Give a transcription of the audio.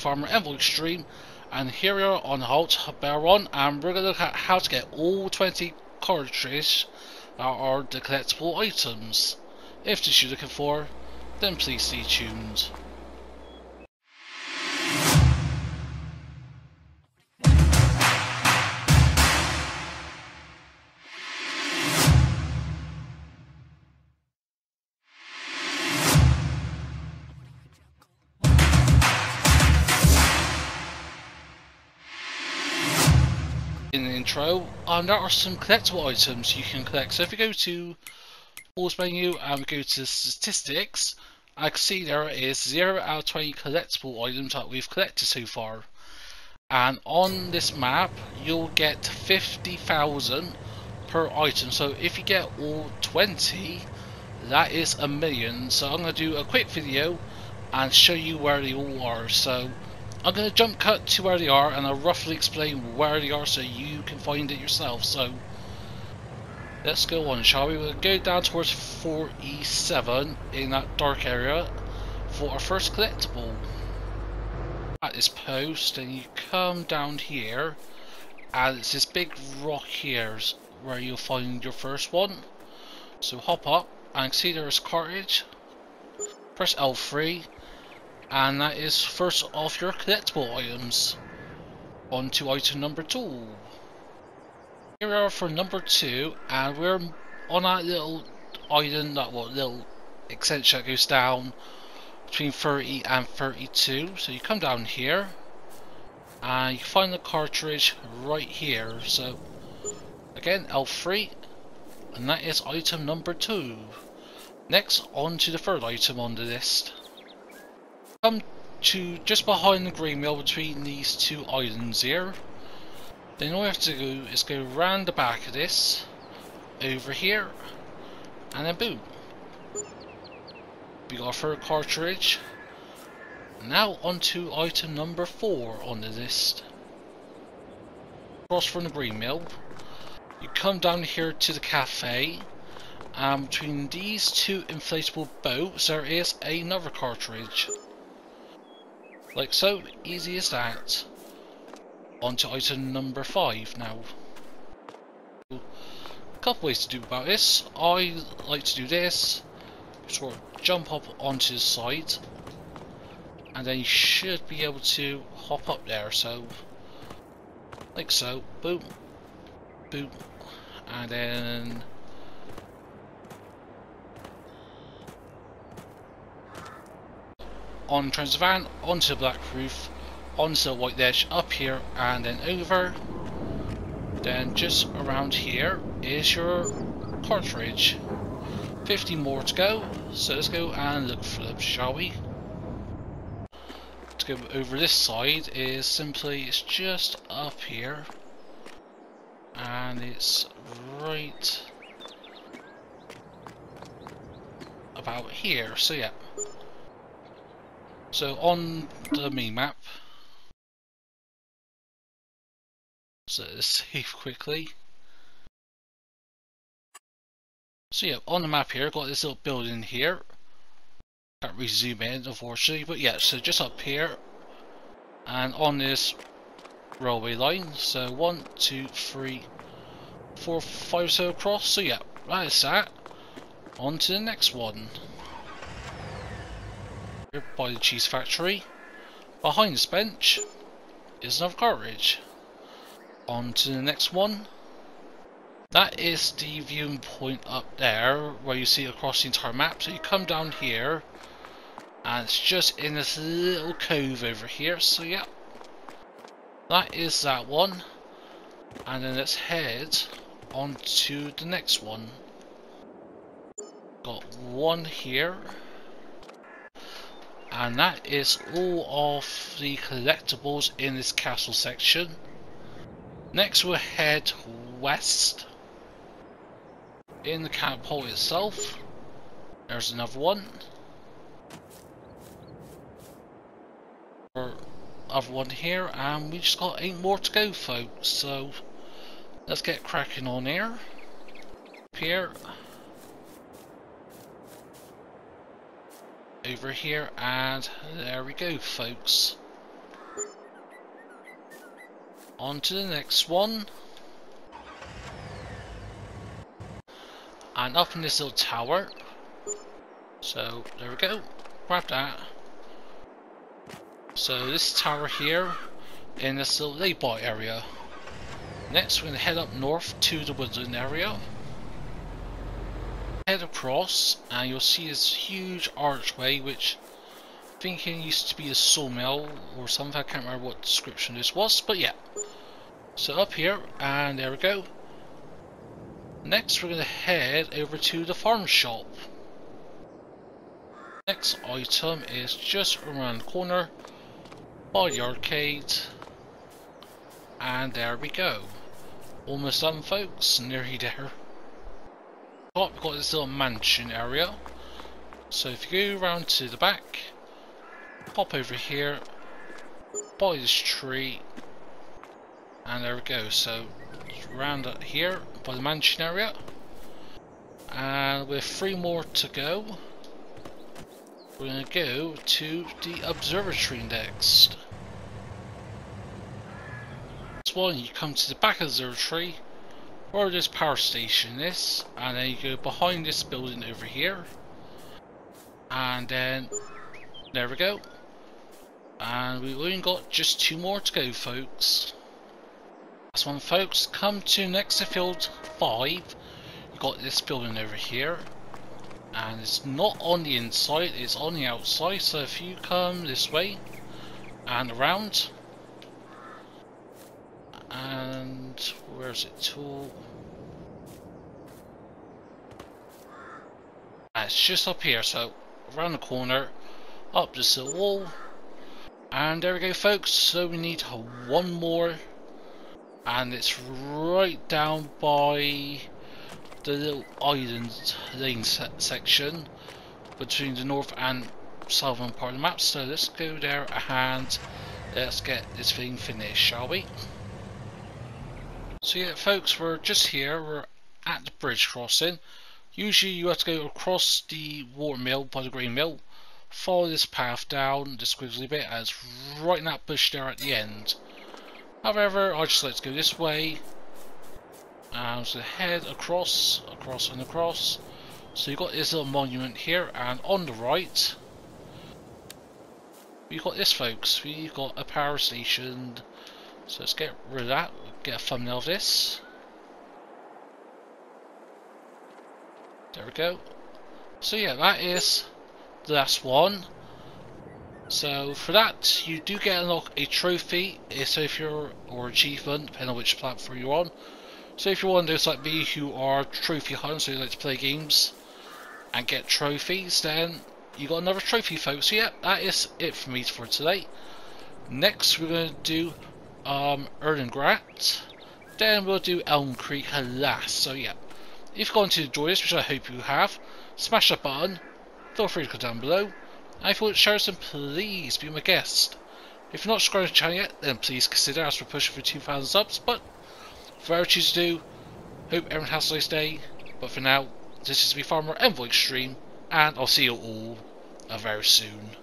Farmer Envoy Extreme and here we are on Halt Baron and we're going to look at how to get all 20 cartridges that are the collectible items. If this you're looking for, then please stay tuned. In the intro, and there are some collectible items you can collect. So if you go to pause menu and go to statistics, I can see there is 0 out of 20 collectible items that we've collected so far. And on this map, you'll get 50,000 per item. So if you get all 20, that is a million. So I'm going to do a quick video and show you where they all are. So I'm going to jump cut to where they are and I'll roughly explain where they are so you can find it yourself. So let's go on, shall we? We'll go down towards 47 in that dark area for our first collectible. At this post, and you come down here, and it's this big rock here where you'll find your first one. So hop up and see there's cartridge. Press L3 and that is first off your collectible items. On to item number two. Here we are for number two, and we're on that little island, that what little extension that goes down between 30 and 32. So you come down here, and you find the cartridge right here. So again, L3, and that is item number two. Next, on to the third item on the list come to just behind the green mill between these two islands here. Then all you have to do is go round the back of this, over here, and then boom. We got a third cartridge. Now onto item number four on the list. Across from the green mill, you come down here to the cafe, and between these two inflatable boats there is another cartridge. Like so, easy as that. On to item number 5 now. A couple ways to do about this. I like to do this. Sort of jump up onto the side. And then you should be able to hop up there, so... Like so. Boom. Boom. And then... on Transvan, onto the black roof, onto the white ledge, up here and then over. Then just around here is your cartridge. 50 more to go, so let's go and look for them, shall we? To go over this side is simply, it's just up here. And it's right about here, so yeah. So on the mini map, so let's save quickly. So yeah, on the map here, got this little building here. Can't really zoom in, unfortunately, but yeah, so just up here, and on this railway line. So one, two, three, four, five, so across. So yeah, that is that. On to the next one by the cheese factory. Behind this bench is another cartridge. On to the next one. That is the viewing point up there where you see across the entire map. So you come down here and it's just in this little cove over here. So yeah, that is that one. And then let's head on to the next one. Got one here and that is all of the collectibles in this castle section. Next we'll head west in the camp catapult itself. There's another one. Other one here, and we just got eight more to go, folks. So let's get cracking on here. Here. Over here and there we go folks On to the next one. And up in this little tower. So there we go. Grab that. So this tower here in this little lay-by area. Next we're to head up north to the woodland area. Head across and you'll see this huge archway which I think it used to be a sawmill or something. I can't remember what description this was, but yeah. So up here, and there we go. Next we're going to head over to the farm shop. Next item is just around the corner by the arcade. And there we go. Almost done folks, nearly there. We've got this little mansion area. So if you go around to the back, pop over here, by this tree, and there we go. So round up here by the mansion area, and with three more to go, we're going to go to the observatory next. This one, you come to the back of the observatory, where this power station is, and then you go behind this building over here, and then there we go. And we've only got just two more to go, folks. Last one, folks. Come to next to field 5. You got this building over here. And it's not on the inside, it's on the outside. So if you come this way and around. And where's it? Tool? Ah, it's just up here, so around the corner, up this wall, and there we go folks, so we need one more. And it's right down by the little island lane se section between the north and southern part of the map. So let's go there and let's get this thing finished shall we so yeah folks we're just here we're at the bridge crossing usually you have to go across the water mill by the green mill follow this path down this squiggly bit as right in that bush there at the end. However, I just like to go this way and so head across, across and across. So you've got this little monument here and on the right we've got this folks, we've got a power station. So let's get rid of that, get a thumbnail of this. There we go. So yeah, that is the last one. So for that, you do get unlock a trophy. Uh, so if you're or achievement, depending on which platform you're on. So if you're one of those like me who are trophy hunters, who like to play games and get trophies, then you got another trophy, folks. So yeah, that is it for me for today. Next, we're going to do um, Erlengrat. Then we'll do Elm Creek last. So yeah, if you've gone to enjoy this, which I hope you have, smash that button, feel free to go down below. And if you want to share some, please be my guest. If you're not subscribed to the channel yet, then please consider us we're pushing for 2,000 subs. But whatever you choose to do, hope everyone has a nice day. But for now, this is me Farmer Envoy Extreme, and I'll see you all very soon.